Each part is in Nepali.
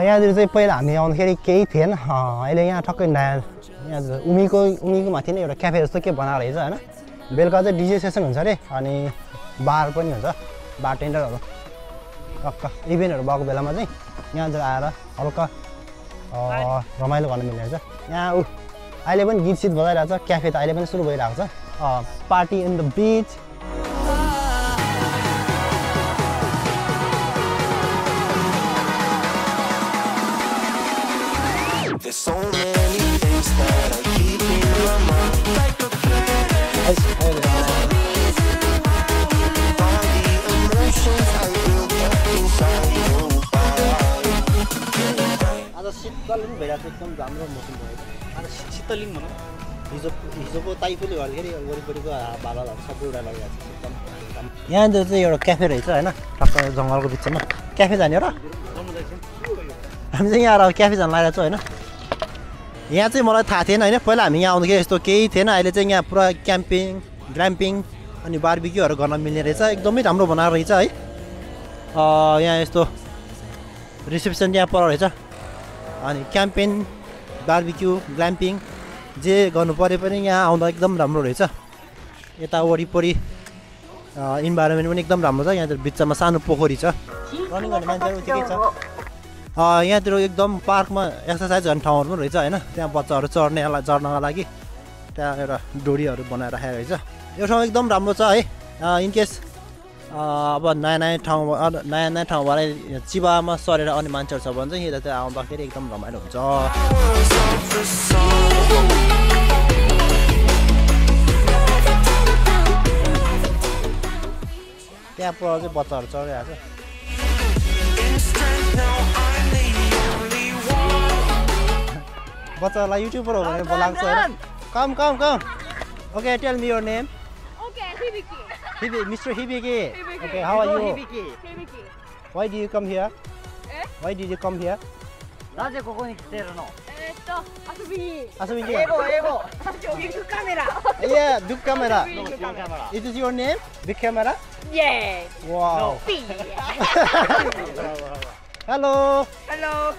यहाँनिर चाहिँ पहिला हामी आउँदाखेरि केही थिएन अहिले यहाँ ठक्कै नयाँ यहाँ उमीको उमीको माथि नै एउटा क्याफे जस्तो के बनाएर रहेछ होइन बेलुका चाहिँ डिजे सेसन हुन्छ अरे अनि बार पनि हुन्छ बार टेन्डरहरू टक्क इभेन्टहरू भएको बेलामा चाहिँ यहाँनिर आएर हल्का रमाइलो गर्न मिल्ने रहेछ यहाँ ऊ अहिले पनि गीत सित बजाइरहेको छ क्याफे त अहिले पनि सुरु भइरहेको छ पार्टी इन द बिच पनि भइरहेको छ एकदम राम्रो मौसम भयो। आज शीतलिङ भनौँ। हिजो हिजोको ताइफुले गर्दाखेरि वरिपरिको सबै लगाइरहेको छ। एकदम यहाँनिर चाहिँ एउटा क्याफे रहेछ होइन? टक्क जङ्गलको बिचमा। क्याफे जाने र? हामी चाहिँ यहाँ आएर क्याफे जान लागेको छ होइन? यहाँ चाहिँ मलाई थाहा थिएन होइन। पहिला हामी यहाँ आउँदाखेरि यस्तो केही थिएन। अहिले चाहिँ यहाँ पुरा क्याम्पिङ ग्राम्पिङ अनि बार्बिक्यूहरू गर्न मिल्ने रहेछ। एकदमै राम्रो बनाएर रहेछ है। यहाँ यस्तो रिसेप्सन यहाँ पर रहेछ। अनि क्याम्पेन बार्बिक्यू ग्ल्याम्पिङ जे गर्नु परे पनि यहाँ आउँदा एकदम राम्रो रहेछ। यता वरिपरि इन्भाइरोमेन्ट पनि एकदम राम्रो छ। यहाँतिर बिचमा सानो पोखरी छ। रनिङ गर्ने मान्छेहरू ठिकै छ। यहाँतिर एकदम पार्कमा एक्सर्साइज गर्ने ठाउँहरू पनि रहेछ होइन? त्यहाँ बच्चाहरू चढ्ने चढ्नका लागि त्यहाँ एउटा डोरीहरू बनाएर राखेको रहेछ। यो ठाउँ एकदम राम्रो छ है? इनकेस अब नयाँ नयाँ ठाउँ नयाँ नयाँ ठाउँबाट चिबामा सरेर आउने मान्छेहरू छ भने चाहिँ यता आउँदाखेरि एकदम रमाइलो हुन्छ। त्यहाँ पर चाहिँ बच्चाहरू चढिरहेको छ। बच्चाहरूलाई युट्युबर हो भनेर बोलाएको छ होइन come come come okay tell me your name Hibi mister Hibike okay how are you why do you come here why do you come here なぜここに来てるのえっと遊びに遊びに英語英語ビッグカメラ Yeah big camera your name? Big camera? Yeah Wow. Hello Hello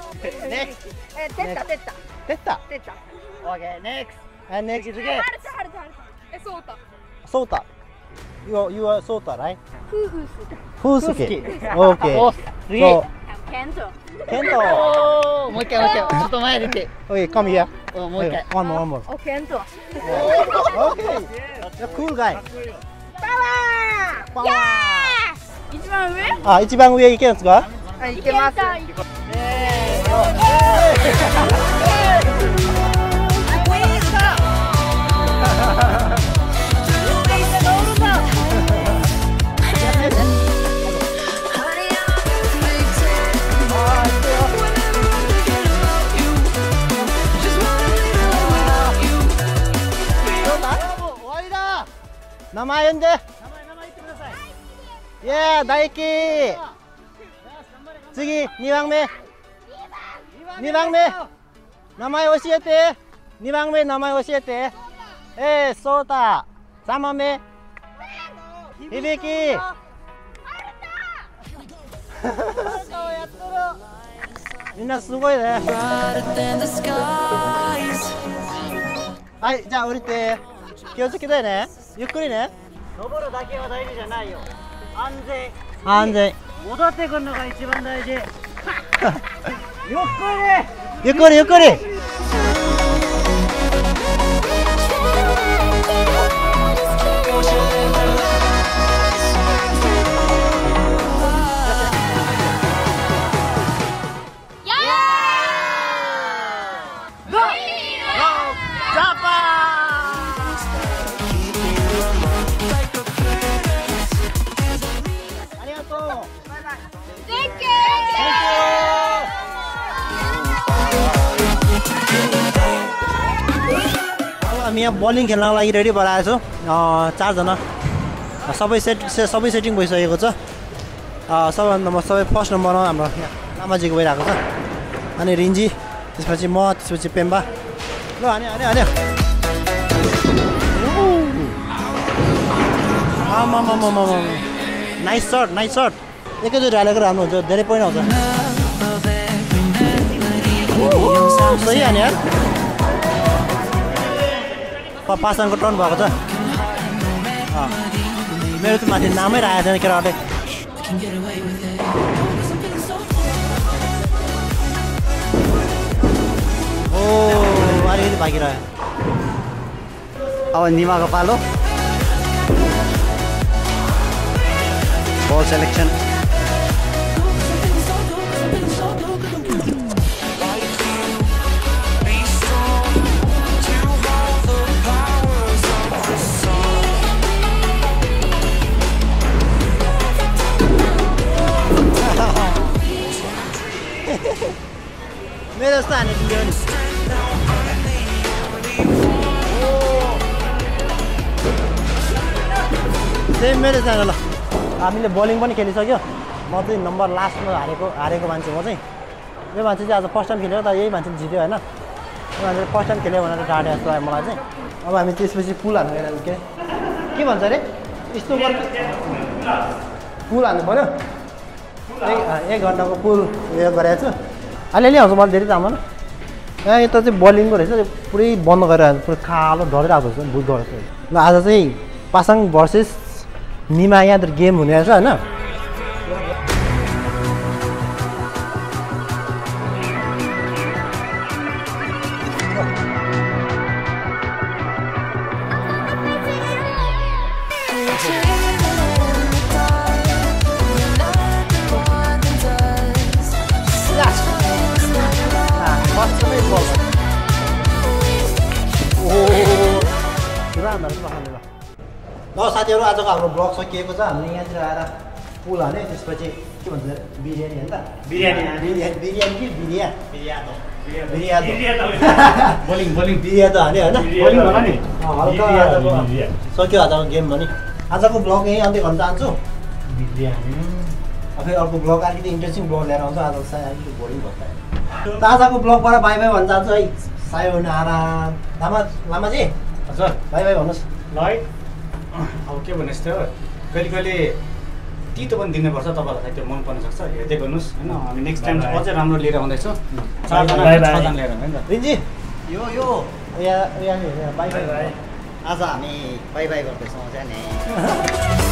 Next え、てったてった Tetta. Tetta. Okay, next. And next. Harta, harta, harta. Sota. Sota. You, you are Sota, right? Fusuke. Fusuke. Okay. Oh, so, Kento. Kento. Oh, もう一回、もう一回。ちょっと前出て。Okay, come here. もう一回。One more, one more. Oh, Kento. Okay. You're cool guy. パワー。パワー。一番上？あ、一番上行けんすか？あ、行けます。イエーイ。名前呼んで。イエー大輝。次2番目。2番目。名前教えて。2番目名前教えて。えー、そうた3番目。響き。みんなすごいね.はいじゃあ降りて。気をつけてねゆっくりね。登るだけは大事じゃないよ。安全。安全。戻ってくるのが一番大事。ゆっくゆっくりゆっくり。ジャパン हामी यहाँ बलिङ खेल्नको लागि रेडी भएर आएको छौँ। अँ, चारजना। सबै सेट से- सबै सेटिङ भइसकेको छ। सबैभन्दा म सबै फर्स्ट नम्बरमा हाम्रो यहाँ लामाजीको भइरहेको छ। अनि रिन्जी त्यसपछि म त्यसपछि पेम्बा। ल हान्यो हान्यो आमामामामा नाइस सर्ट नाइस सर्ट एकैचोटि हालेको राम्रो हुन्छ धेरै पोइन्ट आउँछ। सही हाने यार। प- पासाङको टर्न अँ। मेरो चाहिँ माथि नामै राखेको छैन केटाहरूले। ओ अलिकति बाँकी रह्यो अब निमाको पालो। बल सेलेक्सन सेम मेरो सँग ल हामीले बलिङ पनि खेलिसक्यो। म चाहिँ नम्बर लास्टमा हारेको हारेको मान्छे म चाहिँ। यो मान्छे चाहिँ आज फर्स्ट टाइम खेलेको त यही मान्छे जित्यो होइन। यो मान्छे फर्स्ट टाइम खेल्यो भनेर डाँडे जस्तो लाग्यो मलाई चाहिँ। अब हामी त्यसपछि पुल हान्नु गएर के? के भन्छ अरे? यस्तो पुल हान्नु पऱ्यो। एक एक घन्टाको पुल उयो गरेको छु। अलिअलि आउँछ मलाई धेरै त आउँदैन यहाँ यता चाहिँ बलिङको रहेछ। पुरै बन्द गरेर पुरै कालो डरिरहेको रहेछ बुझ्दो रहेछ आज चाहिँ पासाङ भर्सेस निमा यहाँनिर गेम हुने रहेछ होइन ल साथीहरू आजको हाम्रो ब्लग सकिएको छ। हामीले यहाँतिर आएर पुल हाल्यो। त्यसपछि के भन्छ बिरयानी होइन त बिरयानी। बिरयानी। बिरयानी कि बिरिया? बिरियानी बोलिङ बोलिङ। बिरिया त हाल्यो। होइन हल्का सक्यो आजको गेम भने आजको ब्लग यहीँ अन्त्य गर्न चाहन्छु। फेरि अर्को ब्लग अलिकति इन्ट्रेस्टिङ ब्लग लिएर आउँछ। आज अलिकति बोरिङ त आजको ब्लगबाट बाई बाई भन्न चाहन्छु है। सायो आराम। लामा लामाजी? हजुर। बाई बाई भन्नुहोस्। ल है। अब के भन्नुहोस् त्यो कहिले कहिले तितो पनि दिनुपर्छ तपाईँहरूलाई त्यो मन पर्न सक्छ हेर्दै गर्नुहोस् होइन? हामी नेक्स्ट टाइम चाहिँ अझै राम्रो लिएर आउँदैछौँ। चारजना लिएर त? रिन्जी यो यो यहाँ यहाँ बाई बाई। आज हामी बाई बाई गर्दैछौँ